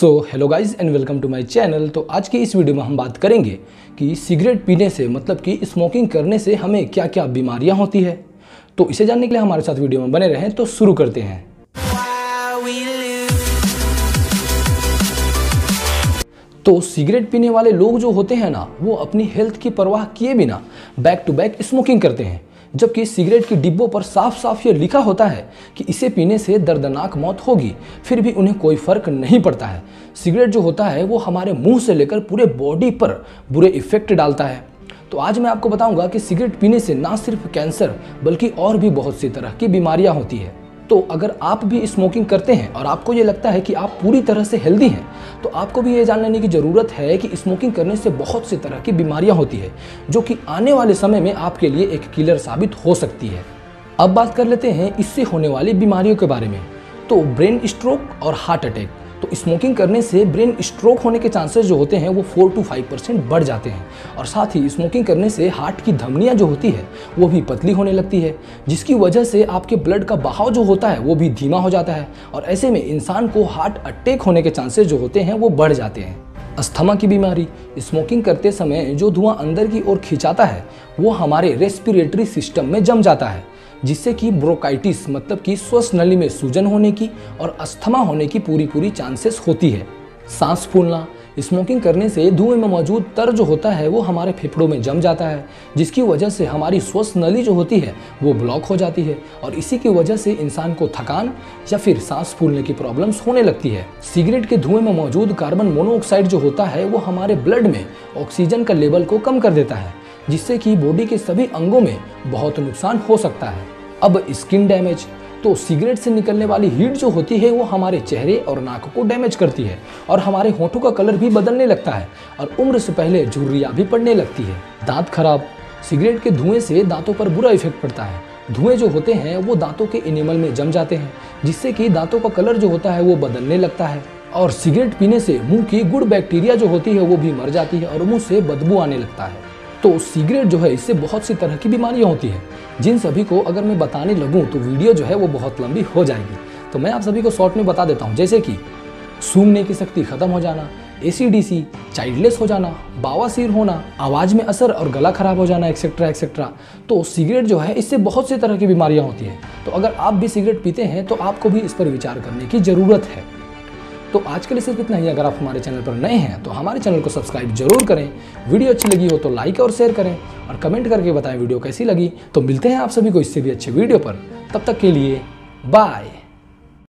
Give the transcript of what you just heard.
So hello guys and welcome to my channel तो आज की इस वीडियो में हम बात करेंगे कि सिगरेट पीने से मतलब कि स्मोकिंग करने से हमें क्या क्या बीमारियाँ होती है। तो इसे जानने के लिए हमारे साथ वीडियो में बने रहें तो शुरू करते हैं। तो सिगरेट पीने वाले लोग जो होते हैं ना, वो अपनी हेल्थ की परवाह किए बिना बैक टू बैक स्मोकिंग करते हैं। जबकि सिगरेट की डिब्बों पर साफ़ साफ़ ये लिखा होता है कि इसे पीने से दर्दनाक मौत होगी, फिर भी उन्हें कोई फ़र्क नहीं पड़ता है। सिगरेट जो होता है, वो हमारे मुँह से लेकर पूरे बॉडी पर बुरे इफ़ेक्ट डालता है। तो आज मैं आपको बताऊँगा कि सिगरेट पीने से ना सिर्फ़ कैंसर, बल्कि और भी बहुत सी तरह की बीमारियाँ होती है। तो अगर आप भी स्मोकिंग करते हैं और आपको ये लगता है कि आप पूरी तरह से हेल्दी हैं तो आपको भी ये जान लेने की ज़रूरत है कि स्मोकिंग करने से बहुत सी तरह की बीमारियाँ होती है, जो कि आने वाले समय में आपके लिए एक किलर साबित हो सकती है। अब बात कर लेते हैं इससे होने वाली बीमारियों के बारे में। तो ब्रेन स्ट्रोक और हार्ट अटैक तो स्मोकिंग करने से ब्रेन स्ट्रोक होने के चांसेस जो होते हैं, वो फोर टू फाइव परसेंट बढ़ जाते हैं। और साथ ही स्मोकिंग करने से हार्ट की धमनियाँ जो होती है, वो भी पतली होने लगती है, जिसकी वजह से आपके ब्लड का बहाव जो होता है, वो भी धीमा हो जाता है। और ऐसे में इंसान को हार्ट अटैक होने के चांसेस जो होते हैं, वो बढ़ जाते हैं। अस्थमा की बीमारी स्मोकिंग करते समय जो धुआँ अंदर की ओर खिंचाता है, वो हमारे रेस्पिरेटरी सिस्टम में जम जाता है। जिससे कि ब्रोकाइटिस मतलब कि श्वस नली में सूजन होने की और अस्थमा होने की पूरी पूरी चांसेस होती है। सांस फूलना, स्मोकिंग करने से धुएँ में मौजूद तर जो होता है, वो हमारे फेफड़ों में जम जाता है, जिसकी वजह से हमारी श्वस नली जो होती है, वो ब्लॉक हो जाती है और इसी की वजह से इंसान को थकान या फिर सांस फूलने की प्रॉब्लम्स होने लगती है। सिगरेट के धुएँ में मौजूद कार्बन मोनोऑक्साइड जो होता है, वो हमारे ब्लड में ऑक्सीजन का लेवल को कम कर देता है। जिससे कि बॉडी के सभी अंगों में बहुत नुकसान हो सकता है। अब स्किन डैमेज तो सिगरेट से निकलने वाली हीट जो होती है, वो हमारे चेहरे और नाक को डैमेज करती है और हमारे होठों का कलर भी बदलने लगता है और उम्र से पहले झुर्रियाँ भी पड़ने लगती है। दांत खराब, सिगरेट के धुएँ से दांतों पर बुरा इफ़ेक्ट पड़ता है। धुएँ जो होते हैं, वो दांतों के इनेमल में जम जाते हैं, जिससे कि दांतों का कलर जो होता है, वो बदलने लगता है। और सिगरेट पीने से मुँह की गुड बैक्टीरिया जो होती है, वो भी मर जाती है और मुँह से बदबू आने लगता है। तो सिगरेट जो है, इससे बहुत सी तरह की बीमारियाँ होती हैं। जिन सभी को अगर मैं बताने लगूँ तो वीडियो जो है, वो बहुत लंबी हो जाएगी। तो मैं आप सभी को शॉर्ट में बता देता हूँ, जैसे कि सूंघने की शक्ति खत्म हो जाना एसीडीसी चाइल्डलेस हो जाना, बावासीर होना, आवाज़ में असर और गला खराब हो जाना एक्सेट्रा एक्सेट्रा तो सिगरेट जो है, इससे बहुत सी तरह की बीमारियाँ होती हैं। तो अगर आप भी सिगरेट पीते हैं तो आपको भी इस पर विचार करने की ज़रूरत है। तो आज के लिए सिर्फ़ इतना ही। अगर आप हमारे चैनल पर नए हैं तो हमारे चैनल को सब्सक्राइब ज़रूर करें। वीडियो अच्छी लगी हो तो लाइक और शेयर करें और कमेंट करके बताएँ वीडियो कैसी लगी। तो मिलते हैं आप सभी को इससे भी अच्छे वीडियो पर। तब तक के लिए बाय।